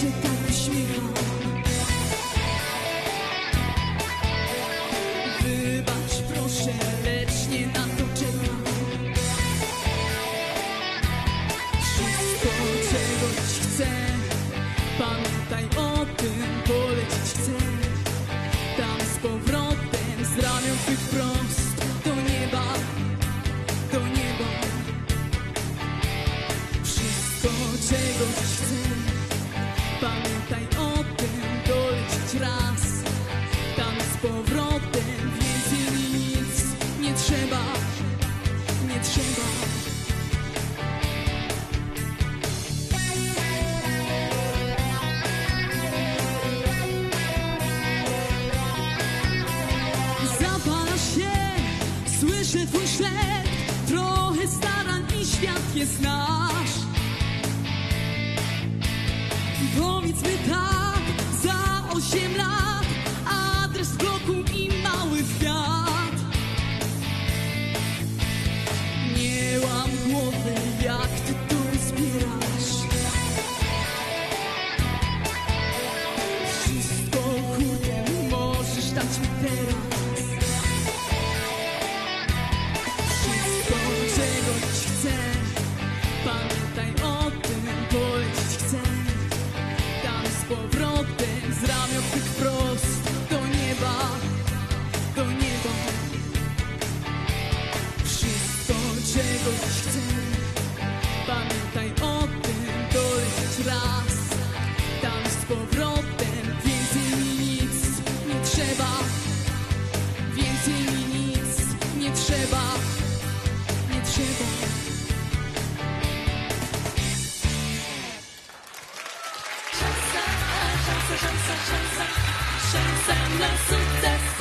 się tak uśmiecham. Wybacz, proszę, lecz nie na to czekam. Wszystko, czego dziś chcę, pamiętaj o tym, polecić chcę. Tam z powrotem, z ramion wprost do nieba, do nieba. Wszystko, czego dziś chcę, słyszę twój ślep Trochę starań i świat je znasz Powiedzmy tak, za osiem lat Adres bloku i mały kwiat Nie łam głowy, jak ty tu zbierasz. Wszystko kurde możesz dać mi teraz czego dziś chcę. Pamiętaj o tym, dolecieć raz. Tam z powrotem, więcej mi nic nie trzeba. Więcej mi nic nie trzeba, nie trzeba. Szansa, szansa, szansa, szansa, szansa na sukces.